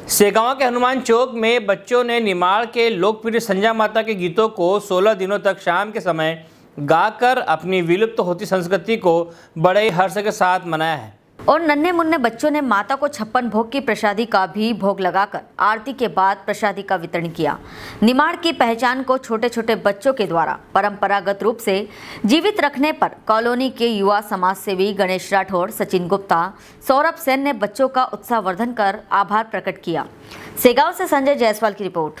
सेगांव के हनुमान चौक में बच्चों ने निमाड़ के लोकप्रिय संजय माता के गीतों को 16 दिनों तक शाम के समय गाकर अपनी विलुप्त होती संस्कृति को बड़े हर्ष के साथ मनाया है। और नन्हे मुन्ने बच्चों ने माता को छप्पन भोग की प्रसादी का भी भोग लगाकर आरती के बाद प्रसादी का वितरण किया। निमाड़ की पहचान को छोटे छोटे बच्चों के द्वारा परंपरागत रूप से जीवित रखने पर कॉलोनी के युवा समाज सेवी गणेश राठौड़ सचिन गुप्ता सौरभ सेन ने बच्चों का उत्साहवर्धन कर आभार प्रकट किया। सेगांव से संजय जायसवाल की रिपोर्ट।